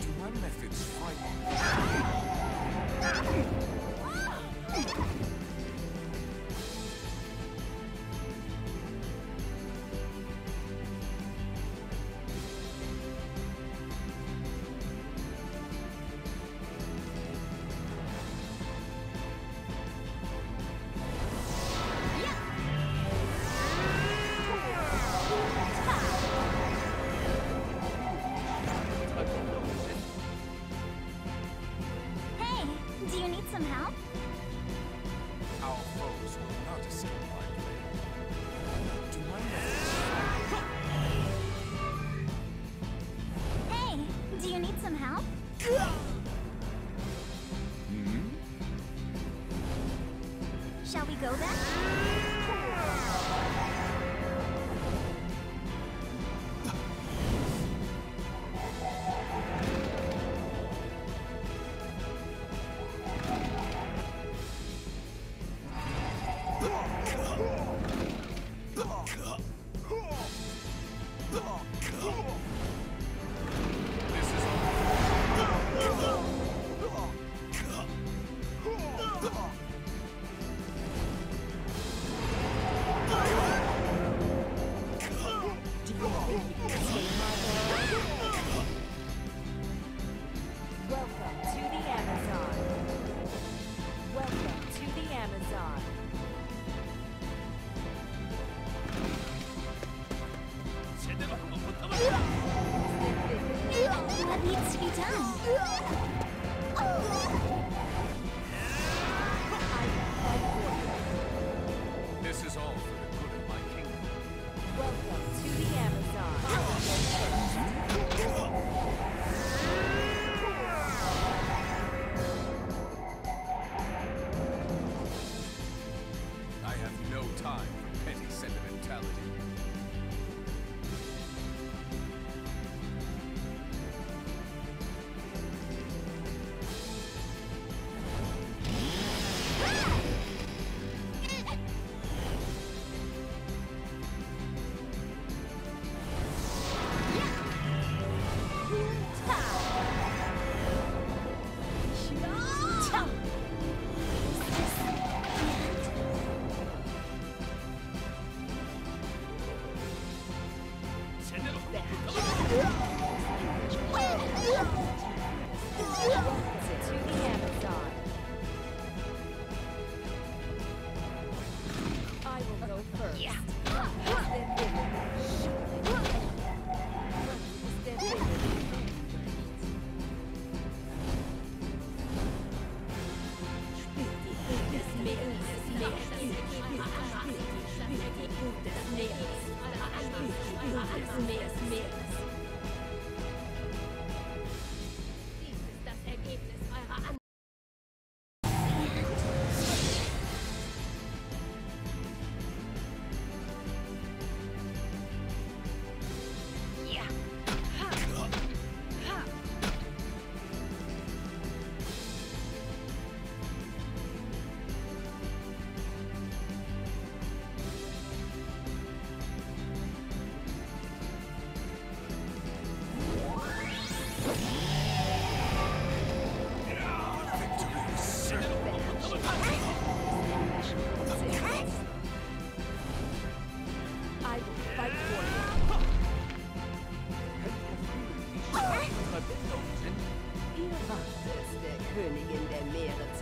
Do my methods fight? Go then? to be done.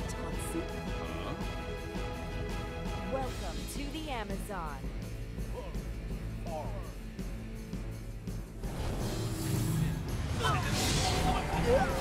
Huh? Welcome to the Amazon. Oh.